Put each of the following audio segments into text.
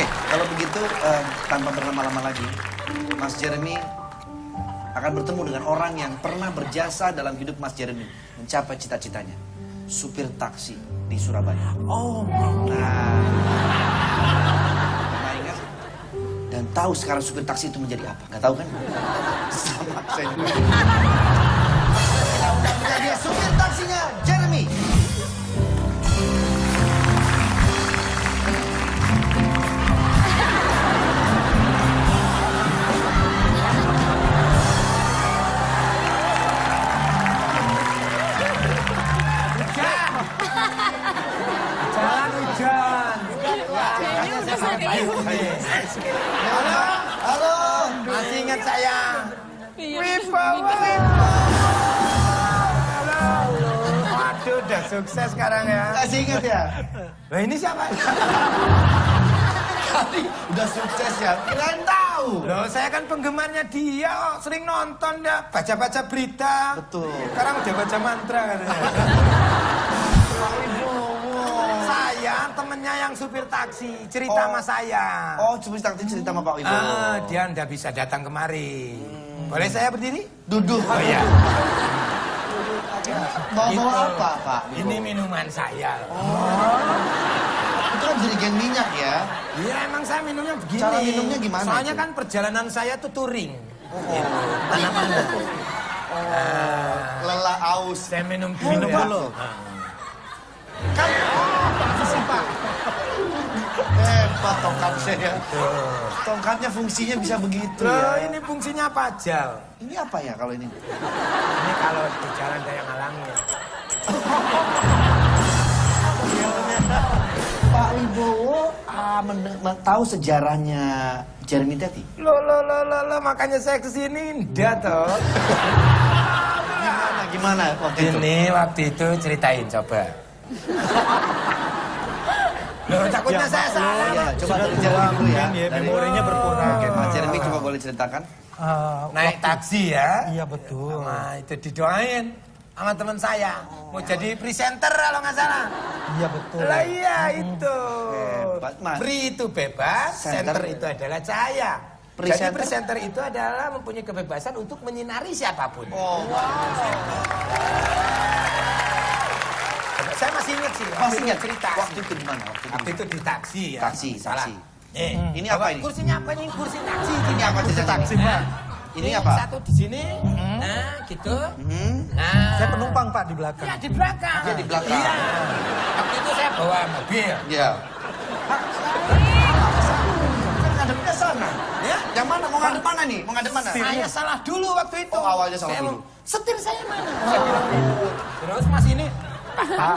Oke, kalau begitu eh, tanpa berlama-lama lagi, Mas Jeremy akan bertemu dengan orang yang pernah berjasa dalam hidup Mas Jeremy mencapai cita-citanya, supir taksi di Surabaya. Oh, Nah, pernah ingat? Dan tahu sekarang supir taksi itu menjadi apa? Gak tahu kan? Sama saya juga. Kita undang menjadi supir taksinya Halo, halo. Masih ingat saya? Wibawa, Waduh, udah sukses sekarang ya. Masih ingat ya? Nah ini siapa? Tadi udah sukses ya. Kirain tahu. Loh, saya kan penggemarnya dia, oh, sering nonton ya, baca-baca berita. Betul. Sekarang udah baca mantra katanya. Temennya yang supir taksi, cerita Oh. sama saya. Oh, supir taksi cerita sama Pak Wibowo. Ah, dia ndak bisa datang kemari. Boleh saya berdiri? Duduk. Oh iya. Bawa Itu. apa, Pak? Ini minuman saya. Itu kan jerigen minyak ya. Iya emang saya minumnya begini. Cara minumnya gimana Soalnya itu? kan perjalanan saya tuh touring. Oh. Mana-mana. Lelah aus. Saya minum dulu. Minum ya. dulu. Ah. Kan oh. Hebat tongkat saya. Tongkatnya fungsinya bisa begitu Loh, ya. ini fungsinya apa aja? Ini apa ya kalau ini? Ini kalau di jalan ada yang halangnya. Pak Wibowo ah, tahu sejarahnya Jeremy Teti? Loh, loh, loh, loh, loh, makanya saya ke sini. Ndak toh. Gimana, gimana waktu itu? Ini waktu itu ceritain coba. Loh, takutnya saya Oh salah. ya, Pak. coba dari Jeremy dulu ya. ya, Dari- memorinya berkurang. Oke, Mas Jeremy coba boleh ceritakan. Ah, Naik taksi ya. Iya betul. Nah, itu didoain sama teman saya. Mau jadi presenter kalau nggak salah. Iya betul. Lah iya itu. Hebat, Mas. Free itu bebas, Center. center itu adalah cahaya. Jadi Presenter? presenter itu adalah mempunyai kebebasan untuk menyinari siapa pun. Oh, Coba, Saya masih ingat sih. masih ingat cerita. Waktu itu di mana? Waktu itu Waktu itu di taksi ya. Taksi, taksi. Eh, Ini bawa apa ini? Kursinya apa ini? Kursi taksi. Ini apa Kursi taksi, Pak. Ini apa? Satu di sini. Nah, gitu. Hmm? Nah. Saya penumpang Pak di belakang. Iya, di belakang. Dia di belakang. Iya. Waktu itu saya bawa mobil. Ya. Kan ngadepnya sana. Ya. Yang mana? Mau ngadep mana nih? Mau ngadep mana? Saya salah dulu waktu itu. Oh, awalnya salah Saya dulu. Setir saya mana? Gitu. Terus mas ini Pak,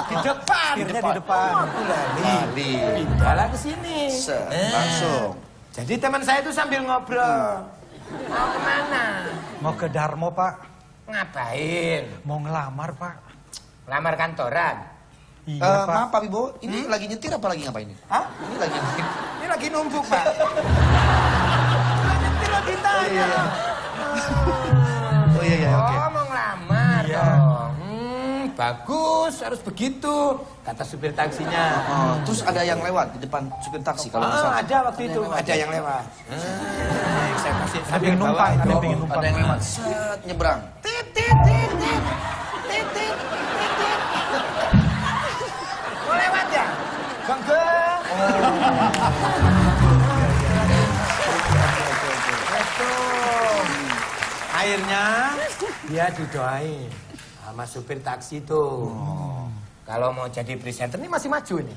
di depan. Setirnya di depan. Aku lali. Pindahlah ke sini. Nah. langsung. Jadi teman saya itu sambil ngobrol. Mau ke mana? Mau ke Darmo Pak. Ngapain? Mau ngelamar Pak. Lamar kantoran. Iya Eh, Pak. maaf Pak Wibowo, ini lagi nyetir apa lagi ngapain ini? Hah? Ini lagi nyetir. Ini lagi numpuk, Pak. Nanti lo ditanya. Oh iya iya oke. Oh, ngelamar Iya. dong. Hmm, bagus, harus begitu. Kata supir taksinya. Oh, terus ada yang lewat di depan supir taksi kalau Ah, salah. ada waktu itu, ada yang lewat. Ah, saya kasih Ada yang numpang, ada yang pengen numpang. Ada yang lewat. Set, nyebrang. Tit, tit, tit, tit. Tit, tit, tit, tit. Mau lewat ya? Bangga. Betul. Akhirnya dia didoain sama supir taksi tuh. Kalau mau jadi presenter ini masih maju nih.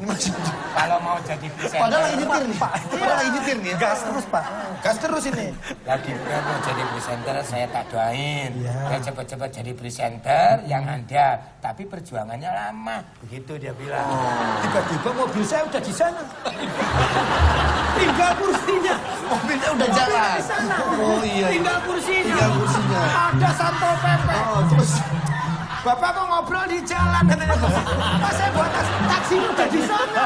Kalau mau jadi presenter. Padahal lagi nyetir nih. Padahal lagi nyetir nih. ya. Gas terus Pak. Gas terus ini. Lagi kan mau jadi presenter saya tak doain. Iya. Ya cepat-cepat jadi presenter yang ada. Tapi perjuangannya lama. Begitu dia bilang. Tiba-tiba mobil saya udah di sana. Tinggal kursinya. Mobilnya udah jalan. Di sana. Oh iya. iya. Tinggal kursinya. Tinggal kursinya. Ada santo pepe. Oh, terus Bapak mau ngobrol di jalan katanya. Pas saya buat taksi udah di sana.